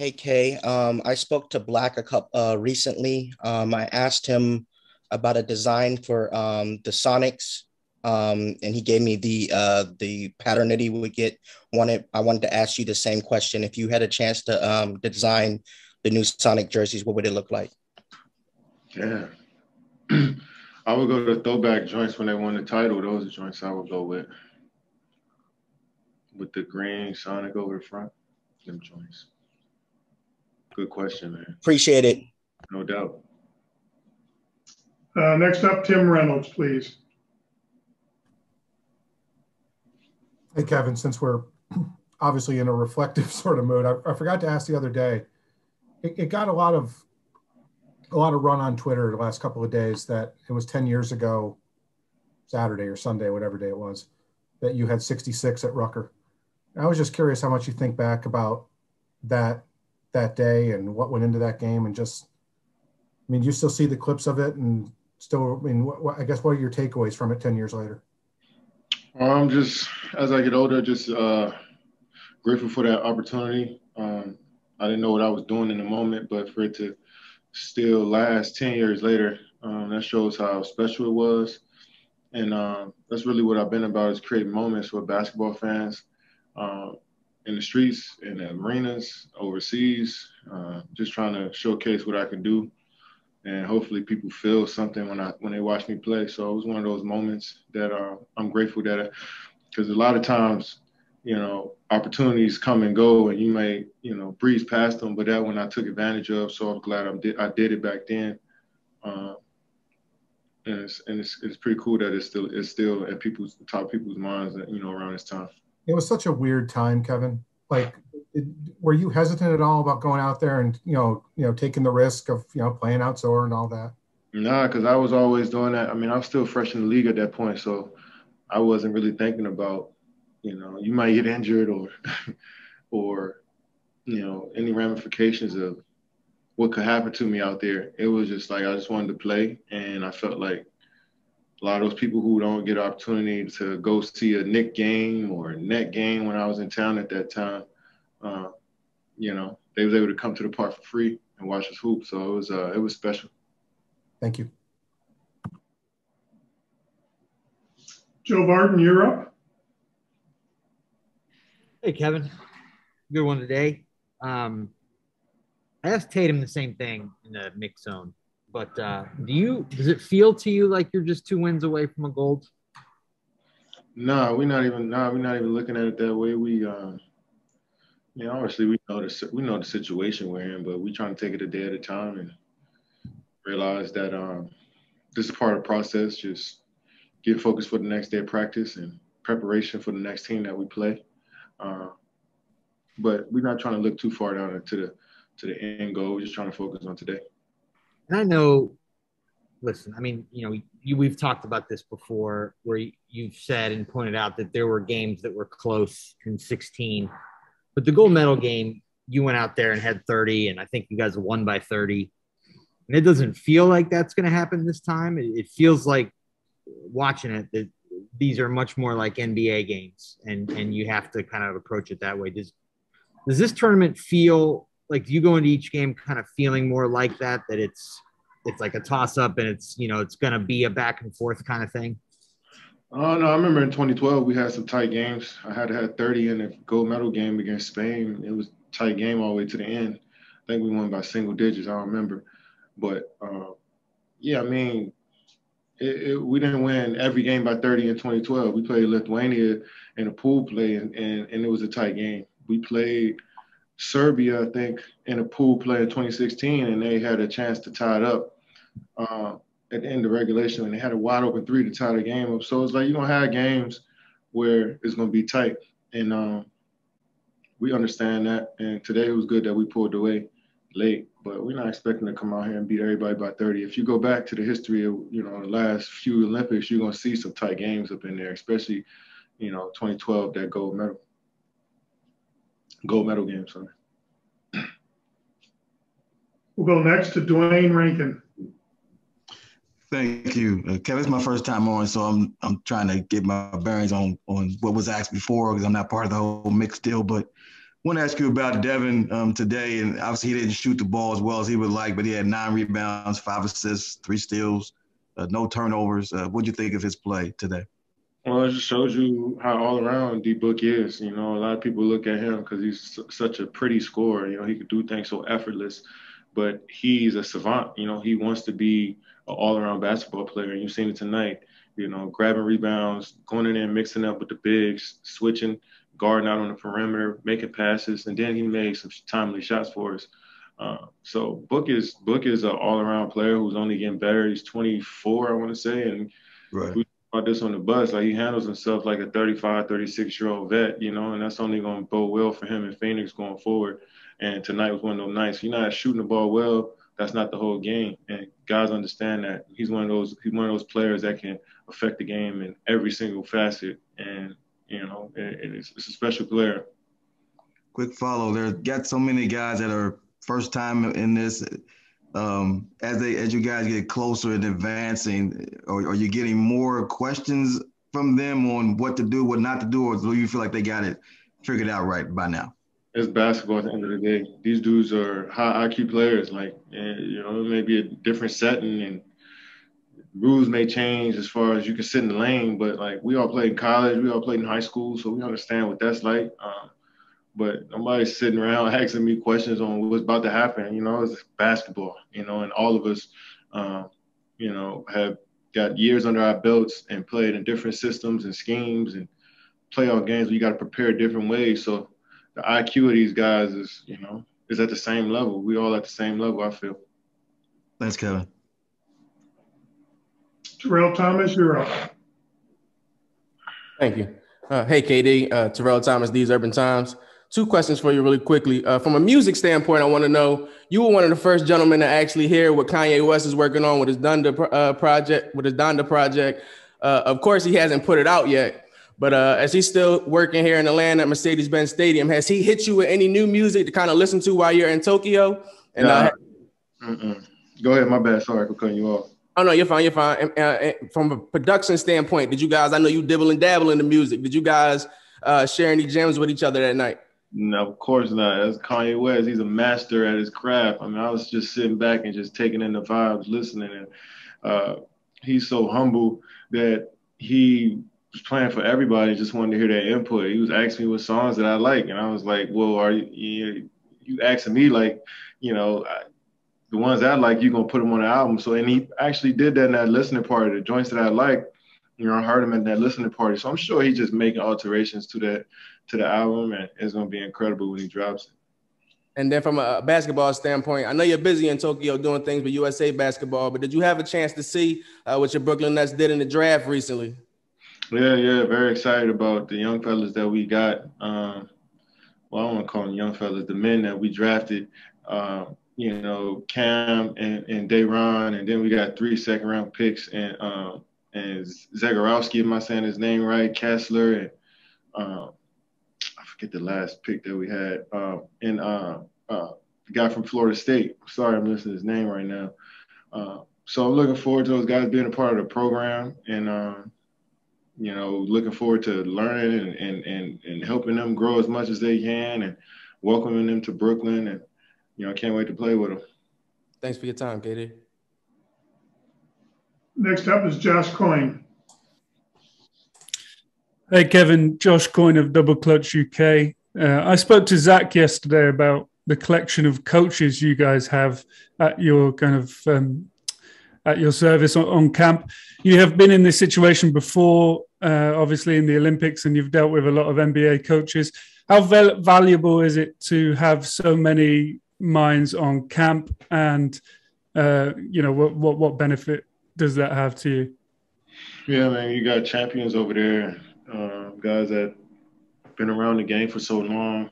Hey Kay, um, I spoke to Black a couple uh, recently. Um, I asked him about a design for um, the Sonics, um, and he gave me the uh, the pattern that he would get. Wanted I wanted to ask you the same question. If you had a chance to um, design the new Sonic jerseys, what would it look like? Yeah, I would go to throwback joints when they won the title. Those are joints I would go with, with the green Sonic over the front. Them joints. Good question, man. Appreciate it. No doubt. Uh, next up, Tim Reynolds, please. Hey, Kevin, since we're obviously in a reflective sort of mood, I, I forgot to ask the other day. It, it, got a lot of a lot of run on Twitter the last couple of days that it was 10 years ago, Saturday or Sunday, whatever day it was, that you had 66 at Rucker. I was just curious how much you think back about that that day and what went into that game and just I mean, you still see the clips of it and still, I mean, what, what, I guess what are your takeaways from it 10 years later? Um, just as I get older, just uh, grateful for that opportunity. Um, I didn't know what I was doing in the moment, but for it to still last 10 years later, um, that shows how special it was. And um, that's really what I've been about is creating moments with basketball fans. Um, in the streets, in the arenas, overseas, uh, just trying to showcase what I can do, and hopefully people feel something when I when they watch me play. So it was one of those moments that uh, I'm grateful that, because a lot of times, you know, opportunities come and go, and you may you know breeze past them, but that one I took advantage of. So I'm glad I did I did it back then. Uh, and it's, and it's, it's pretty cool that it's still it's still at people's top people's minds, you know, around this time it was such a weird time, Kevin. Like, it, were you hesitant at all about going out there and you know, you know, taking the risk of you know playing out outdoor and all that? Nah, because I was always doing that. I mean, I was still fresh in the league at that point, so I wasn't really thinking about, you know, you might get injured or, or, you know, any ramifications of what could happen to me out there. It was just like I just wanted to play, and I felt like a lot of those people who don't get opportunity to go see a Knick game or a net game when I was in town at that time, uh, you know, they was able to come to the park for free and watch us hoop. So it was uh, it was special. Thank you. Joe Barton, you're up. Hey, Kevin. Good one today. Um, I asked Tatum the same thing in the mix zone. But uh, do you does it feel to you like you're just two wins away from a gold? No, we're not even. No, we're not even looking at it that way. We, uh, know, obviously we know the we know the situation we're in, but we're trying to take it a day at a time and realize that um, this is part of the process. Just get focused for the next day of practice and preparation for the next team that we play. Uh, but we're not trying to look too far down to the to the end goal. We're just trying to focus on today and I know, listen, I mean, you know, you, we've talked about this before where you've said and pointed out that there were games that were close in 16, but the gold medal game, you went out there and had 30, and I think you guys won by 30. And it doesn't feel like that's going to happen this time. It, it feels like watching it that these are much more like NBA games, and and you have to kind of approach it that way. Does does this tournament feel like do you go into each game kind of feeling more like that that it's it's like a toss up and it's you know it's going to be a back and forth kind of thing? Oh no i remember in 2012 we had some tight games. I had had 30 in a gold medal game against spain. It was a tight game all the way to the end. I think we won by single digits i don't remember. But uh, yeah i mean it, it, we didn't win every game by 30 in 2012 we played lithuania in a pool play and, and, and it was a tight game. We played Serbia, I think, in a pool play in 2016, and they had a chance to tie it up uh, at the end of regulation, and they had a wide open three to tie the game up. So it's like you're gonna have games where it's gonna be tight, and um, we understand that. And today it was good that we pulled away late, but we're not expecting to come out here and beat everybody by 30. If you go back to the history of you know the last few Olympics, you're gonna see some tight games up in there, especially you know 2012 that gold medal gold medal game. Sorry. We'll go next to Duane Rankin. Thank you, uh, Kevin. It's my first time on, so I'm I'm trying to get my bearings on on what was asked before because I'm not part of the whole mix deal. But I want to ask you about Devin um, today, and obviously he didn't shoot the ball as well as he would like, but he had nine rebounds, five assists, three steals, uh, no turnovers. Uh, what do you think of his play today? Well, it just shows you how all around D Book is. You know, a lot of people look at him because he's such a pretty scorer. You know, he could do things so effortless, but he's a savant. You know, he wants to be an all around basketball player. And you've seen it tonight. You know, grabbing rebounds, going in there and mixing up with the bigs, switching guarding out on the perimeter, making passes, and then he made some timely shots for us. Uh, so Book is Book is an all around player who's only getting better. He's 24, I want to say, and right. we about this on the bus. Like he handles himself like a 35, 36 year old vet, you know, and that's only going to bode well for him in Phoenix going forward. And tonight was one of those nights. You're not shooting the ball well. That's not the whole game, and guys understand that. He's one of those. He's one of those players that can affect the game in every single facet. And you know, and, it's, it's, a special player. Quick follow. There's got so many guys that are first time in this. Um, as they as you guys get closer and advancing, are, are you getting more questions from them on what to do, what not to do, or do you feel like they got it figured out right by now? It's basketball at the end of the day. These dudes are high IQ players. Like, you know, it may be a different setting and rules may change as far as you can sit in the lane, but like we all played in college, we all played in high school, so we understand what that's like. Um, but nobody's sitting around asking me questions on what's about to happen. You know, it's basketball. You know, and all of us, um, you know, have got years under our belts and played in different systems and schemes and playoff games. Where you got to prepare different ways. So the IQ of these guys is, you know, is at the same level. We all at the same level. I feel. Thanks, Kevin. Terrell Thomas, you're up. Thank you. Uh, hey, KD, uh, Terrell Thomas, These Urban Times. Two questions for you really quickly. Uh, from a music standpoint, I want to know, you were one of the first gentlemen to actually hear what Kanye West is working on with his Donda uh, project, with his Donda project. Uh, of course, he hasn't put it out yet, but uh, as he's still working here in the land at Mercedes-Benz Stadium, has he hit you with any new music to kind of listen to while you're in Tokyo? And nah. Go ahead, my bad. Sorry for cutting you off. Oh no, you're fine. You're fine. And, uh, from a production standpoint, did you guys? I know you dibble and dabble in the music. Did you guys uh, share any gems with each other that night? No, of course not. That's Kanye West. He's a master at his craft. I mean, I was just sitting back and just taking in the vibes, listening, and uh, he's so humble that he was playing for everybody. Just wanted to hear that input. He was asking me what songs that I like, and I was like, "Well, are you you, you asking me like, you know?" I, the ones I like, you're gonna put them on the album. So and he actually did that in that listening party. The joints that I like, you know, I heard him at that listening party. So I'm sure he's just making alterations to that to the album, and it's gonna be incredible when he drops it. And then from a basketball standpoint, I know you're busy in Tokyo doing things with USA basketball, but did you have a chance to see uh, what your Brooklyn Nets did in the draft recently? Yeah, yeah, very excited about the young fellas that we got. Um, well, I don't want to call them young fellas, the men that we drafted. Um, you know, Cam and, and Day'Ron, and then we got three second round picks and um and Zegarowski, am I saying his name right? Kessler and um, I forget the last pick that we had. Um, and uh, uh, the guy from Florida State. Sorry, I'm missing his name right now. Uh, so I'm looking forward to those guys being a part of the program and um, you know, looking forward to learning and, and and and helping them grow as much as they can and welcoming them to Brooklyn and you know, I can't wait to play with them. Thanks for your time, KD. Next up is Josh Coyne. Hey, Kevin. Josh Coyne of Double Clutch UK. Uh, I spoke to Zach yesterday about the collection of coaches you guys have at your kind of um, at your service on, on, camp. You have been in this situation before, uh, obviously in the Olympics, and you've dealt with a lot of NBA coaches. How valuable is it to have so many minds on camp and uh, you know what, what what benefit does that have to you? Yeah man you got champions over there uh, guys that been around the game for so long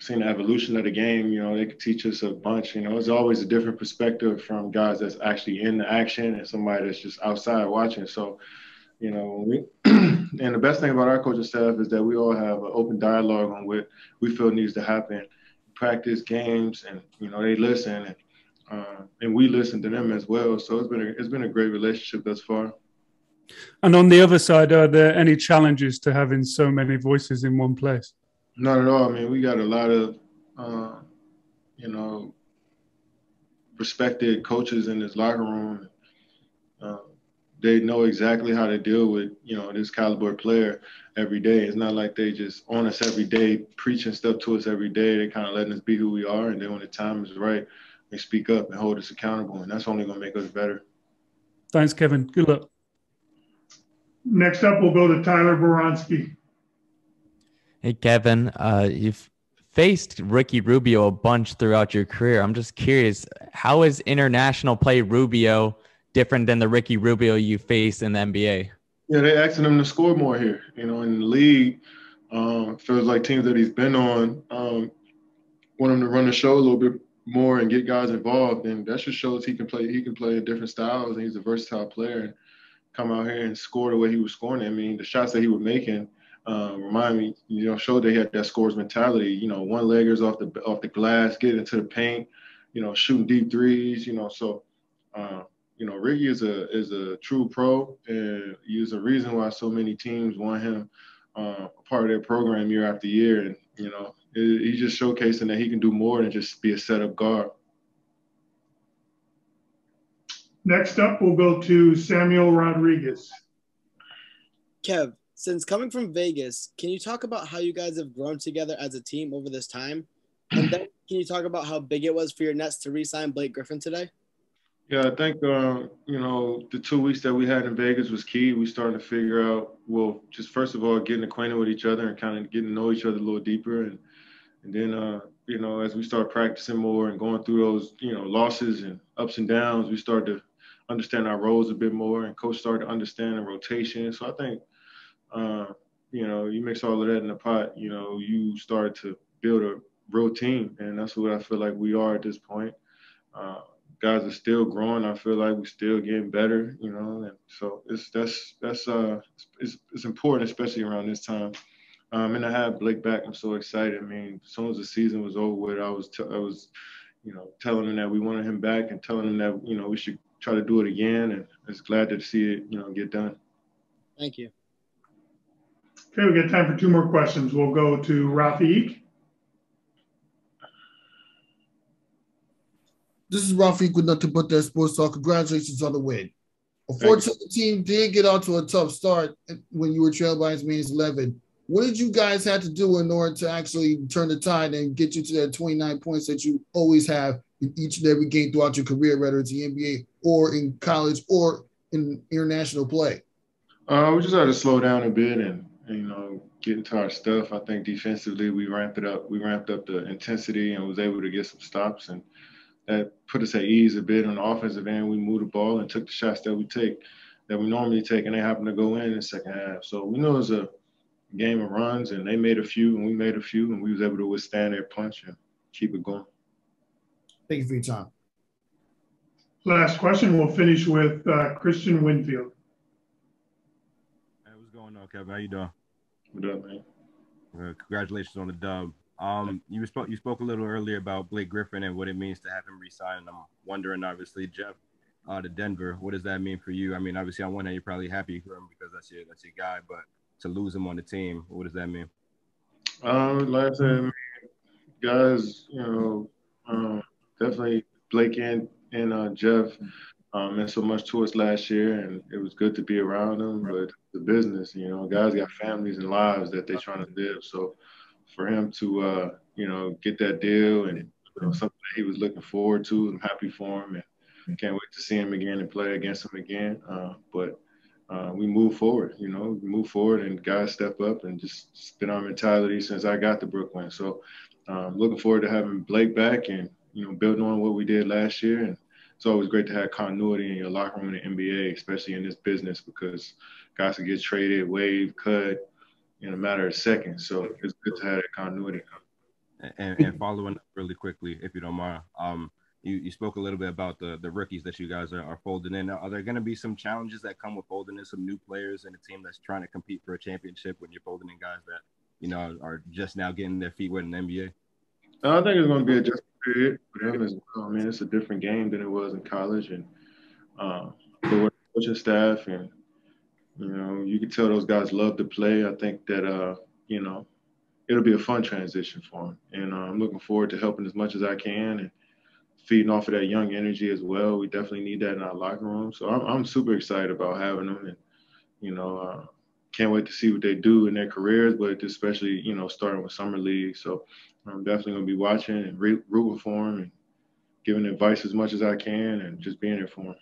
seen the evolution of the game you know they could teach us a bunch you know it's always a different perspective from guys that's actually in the action and somebody that's just outside watching so you know we and the best thing about our coaching staff is that we all have an open dialogue on what we feel needs to happen practice games, and you know they listen, and uh, and we listen to them as well. So it's been a, it's been a great relationship thus far. And on the other side, are there any challenges to having so many voices in one place? Not at all. I mean, we got a lot of, uh, you know, respected coaches in this locker room. Uh, they know exactly how to deal with, you know, this caliber player every day. It's not like they just on us every day, preaching stuff to us every day. They kind of letting us be who we are, and then when the time is right, they speak up and hold us accountable, and that's only going to make us better. Thanks, Kevin. Good luck. Next up, we'll go to Tyler Boronsky. Hey, Kevin. Uh, you've faced Ricky Rubio a bunch throughout your career. I'm just curious, how is international play Rubio different than the Ricky Rubio you face in the NBA? Yeah, they're asking him to score more here. You know, in the league, um, feels like teams that he's been on um, want him to run the show a little bit more and get guys involved. And that just shows he can play. He can play in different styles, and he's a versatile player. And come out here and score the way he was scoring. I mean, the shots that he was making um, remind me, you know, showed that he had that scores mentality. You know, one leggers off the off the glass, get into the paint. You know, shooting deep threes. You know, so. Uh, you know, Ricky is a is a true pro, and he's a reason why so many teams want him uh, a part of their program year after year. And you know, he's just showcasing that he can do more than just be a setup guard. Next up, we'll go to Samuel Rodriguez. Kev, since coming from Vegas, can you talk about how you guys have grown together as a team over this time? And then can you talk about how big it was for your Nets to re-sign Blake Griffin today? Yeah, I think uh, you know the two weeks that we had in Vegas was key. We started to figure out, well, just first of all, getting acquainted with each other and kind of getting to know each other a little deeper, and and then uh, you know as we start practicing more and going through those you know losses and ups and downs, we start to understand our roles a bit more, and coach started to understand the rotation. So I think uh, you know you mix all of that in the pot, you know you start to build a real team, and that's what I feel like we are at this point. Uh, guys are still growing. I feel like we're still getting better, you know, and so it's that's that's uh it's it's important, especially around this time. Um, and I have Blake back. I'm so excited. I mean, as soon as the season was over with, I was t- I was, you know, telling him that we wanted him back and telling him that you know we should try to do it again. And I was glad to see it, you know, get done. Thank you. Okay, we got time for two more questions. We'll go to Rafiq. This is Rafiq with Nothing But That Sports Talk. Congratulations on the win. Unfortunately, the team did get off to a tough start when you were trailed by as many as 11. What did you guys have to do in order to actually turn the tide and get you to that 29 points that you always have in each and every game throughout your career, whether it's the NBA or in college or in international play? Uh, we just had to slow down a bit and, and, you know get into our stuff. I think defensively we ramped it up. We ramped up the intensity and was able to get some stops and that put us at ease a bit on the offensive end. We moved the ball and took the shots that we take, that we normally take, and they happened to go in in the second half. So we know it was a game of runs, and they made a few, and we made a few, and we was able to withstand their punch and keep it going. Thank you for your time. Last question. We'll finish with uh, Christian Winfield. Hey, what's going on, Kevin? How you doing? What up, man? Uh, congratulations on the dub. Um, you spoke you spoke a little earlier about Blake Griffin and what it means to have him resign. I'm wondering, obviously, Jeff, uh, to Denver. What does that mean for you? I mean, obviously, on one hand, you're probably happy for him because that's your that's your guy, but to lose him on the team, what does that mean? Um, like I said, guys, you know, um, definitely Blake and and uh, Jeff um, meant so much to us last year, and it was good to be around them. But the business, you know, guys got families and lives that they're trying to live, so for him to uh, you know get that deal and you know, something that he was looking forward to. I'm happy for him and can't wait to see him again and play against him again. Uh, but uh, we move forward, you know, move forward and guys step up and just it's been our mentality since I got to Brooklyn. So um, looking forward to having Blake back and you know building on what we did last year and it's always great to have continuity in your locker room in the NBA, especially in this business, because guys can get traded, waived, cut, in a matter of seconds. So it's good to have that continuity. And, and following up really quickly, if you don't mind, um, you, you spoke a little bit about the the rookies that you guys are, are folding in. Are there going to be some challenges that come with folding in some new players in a team that's trying to compete for a championship when you're folding in guys that you know are just now getting their feet wet in the NBA? I think it's going to be a adjustment period for them as well. I mean, it's a different game than it was in college, and uh, the coaching staff and you know, you can tell those guys love to play. I think that uh, you know, it'll be a fun transition for them, And uh, I'm looking forward to helping as much as I can and feeding off of that young energy as well. We definitely need that in our locker room. So I'm, I'm super excited about having them, and you know, uh, can't wait to see what they do in their careers, but especially you know starting with summer league. So I'm definitely gonna be watching and re- rooting for them and giving advice as much as I can and just being there for them.